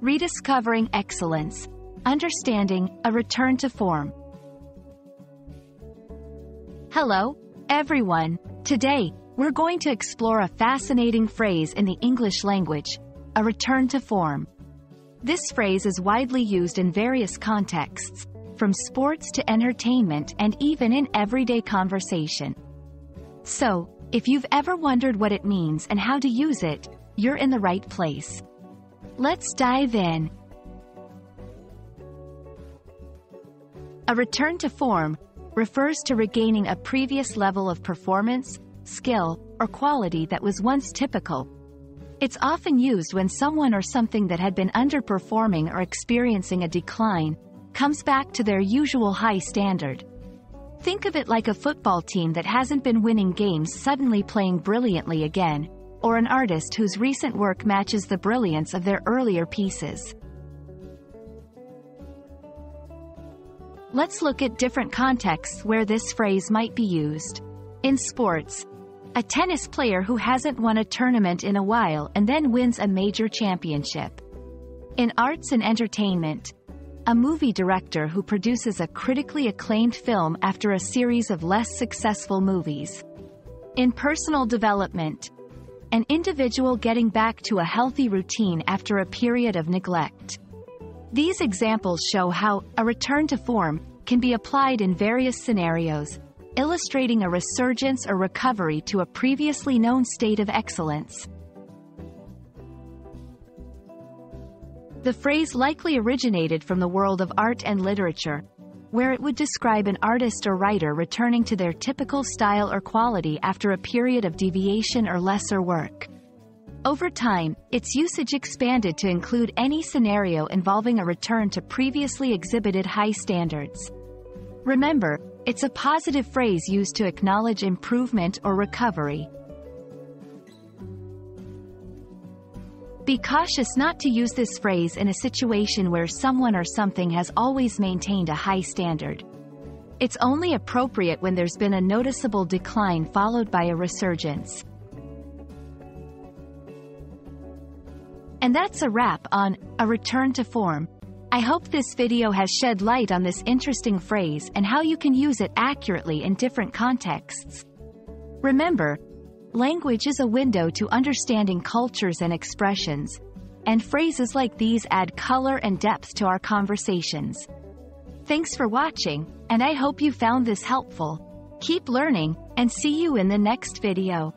Rediscovering Excellence. Understanding, a return to form. Hello, everyone. Today, we're going to explore a fascinating phrase in the English language, a return to form. This phrase is widely used in various contexts, from sports to entertainment and even in everyday conversation. So, if you've ever wondered what it means and how to use it, you're in the right place. Let's dive in. A return to form refers to regaining a previous level of performance, skill, or quality that was once typical. It's often used when someone or something that had been underperforming or experiencing a decline comes back to their usual high standard. Think of it like a football team that hasn't been winning games suddenly playing brilliantly again, or an artist whose recent work matches the brilliance of their earlier pieces. Let's look at different contexts where this phrase might be used. In sports, a tennis player who hasn't won a tournament in a while and then wins a major championship. In arts and entertainment, a movie director who produces a critically acclaimed film after a series of less successful movies. In personal development, an individual getting back to a healthy routine after a period of neglect. These examples show how a return to form can be applied in various scenarios, illustrating a resurgence or recovery to a previously known state of excellence. The phrase likely originated from the world of art and literature, where it would describe an artist or writer returning to their typical style or quality after a period of deviation or lesser work. Over time, its usage expanded to include any scenario involving a return to previously exhibited high standards. Remember, it's a positive phrase used to acknowledge improvement or recovery. Be cautious not to use this phrase in a situation where someone or something has always maintained a high standard. It's only appropriate when there's been a noticeable decline followed by a resurgence. And that's a wrap on A Return to Form. I hope this video has shed light on this interesting phrase and how you can use it accurately in different contexts. Remember, Language is a window to understanding cultures and expressions, and phrases like these add color and depth to our conversations. Thanks for watching, and I hope you found this helpful. Keep learning, and see you in the next video.